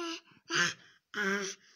Ah, ah, ah.